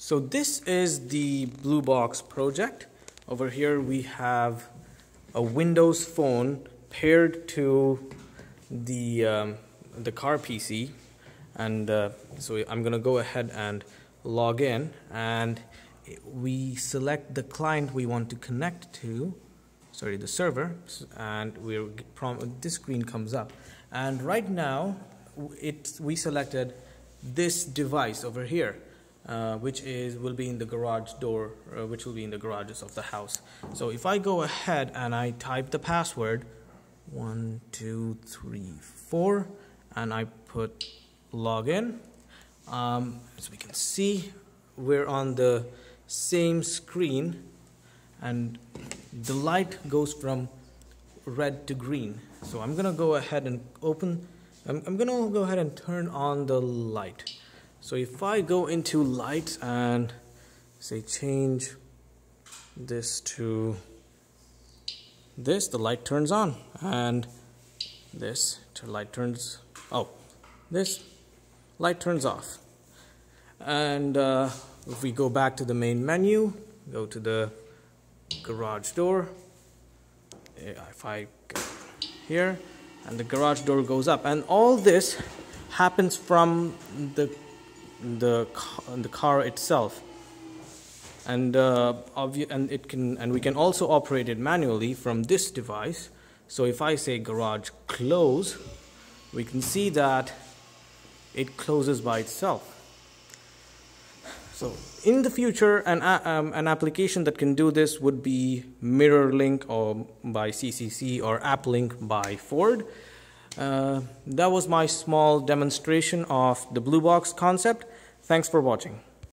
So this is the Blue Box project. Over here we have a Windows phone paired to the um, the car PC, and uh, so I'm gonna go ahead and log in, and we select the client we want to connect to, sorry, the server, and we're this screen comes up, and right now it we selected this device over here uh, which is will be in the garage door uh, which will be in the garages of the house. So if I go ahead and I type the password one two three four and I put login um, as we can see we're on the same screen and the light goes from red to green. So I'm gonna go ahead and open I'm, I'm gonna go ahead and turn on the light so if I go into light and say change this to this the light turns on. And this light turns oh this light turns off. And uh, if we go back to the main menu go to the garage door if I go here and the garage door goes up. And all this happens from the the the car itself. And uh, and it can and we can also operate it manually from this device. So if I say garage close we can see that it closes by itself. So in the future, an, um, an application that can do this would be MirrorLink or by CCC or AppLink by Ford. Uh, that was my small demonstration of the Blue Box concept. Thanks for watching.